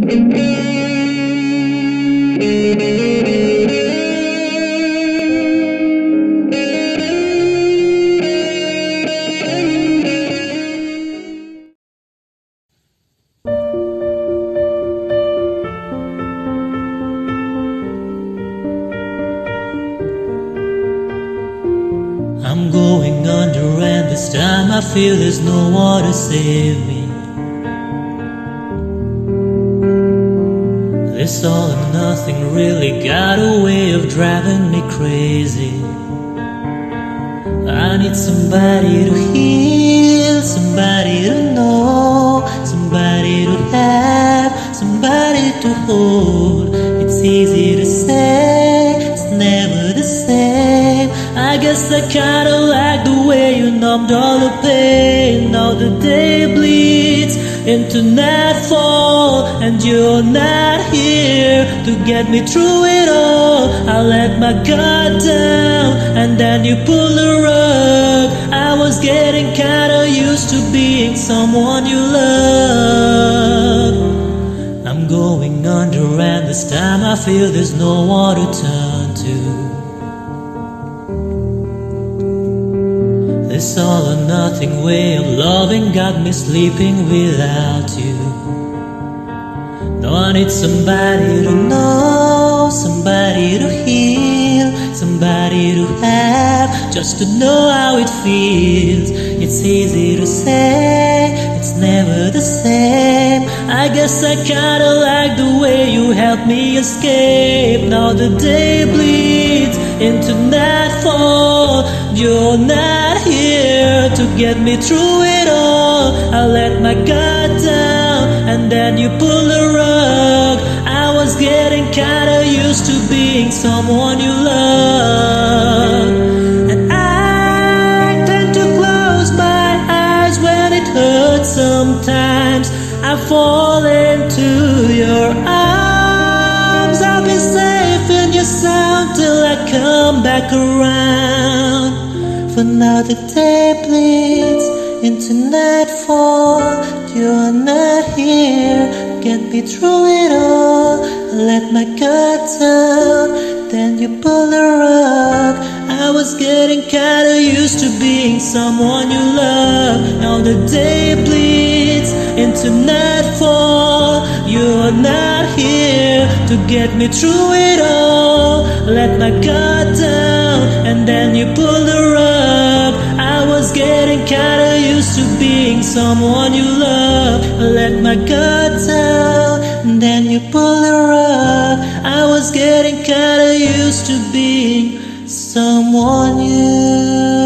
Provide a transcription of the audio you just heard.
I'm going under, and this time I feel there's no one to save me. This all or nothing really got a way of driving me crazy. I need somebody to heal, somebody to know, somebody to have, somebody to hold. It's easy to say, it's never the same. I guess I kinda like the way you numbed all the pain. Now the day nightfall, and you're not here to get me through it all. I let my guard down, and then you pull the rug. I was getting kinda used to being someone you love. I'm going under, and this time I feel there's no one to This all or nothing way of loving got me sleeping without you. Now I need somebody to know, somebody to heal, somebody to have, just to know how it feels. It's easy to say, it's never the same. I guess I kinda like the way you helped me escape. Now the day bleeds into nightfall. You're not here to get me through it all. I let my guard down, and then you pull the rug. I was getting kinda used to being someone you love. Back around. For now the day bleeds into nightfall. You're not here, get me through it all. Let my guard down, then you pull the rug. I was getting kinda used to being someone you love. Now the day bleeds into nightfall. You're not here to get me through it all. Let my guard down, and then you pull the rug. I was getting kinda used to being someone you love. I Let my guard down, and then you pull the rug. I was getting kinda used to being someone you